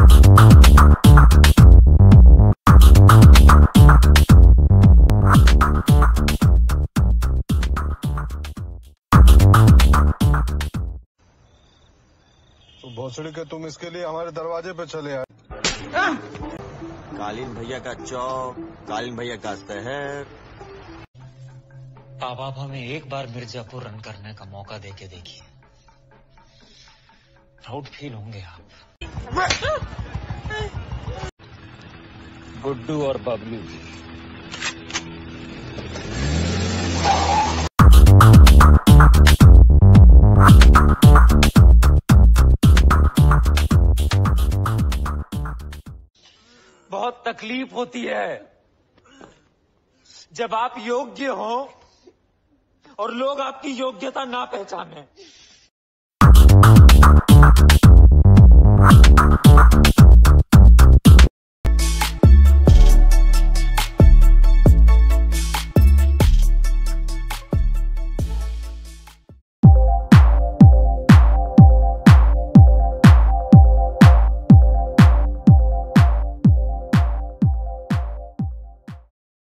तो भोसड़ी के तुम इसके लिए हमारे दरवाजे पे चले आए। कालीन भैया का चौक कालीन भैया का शहर। अब आप हमें एक बार मिर्जापुर रन करने का मौका दे के देखिए। प्राउड फील होंगे आप। गुड्डू और बबलू। बहुत तकलीफ़ होती है। जब आप योग्य हो और लोग आपकी योग्यता ना पहचाने।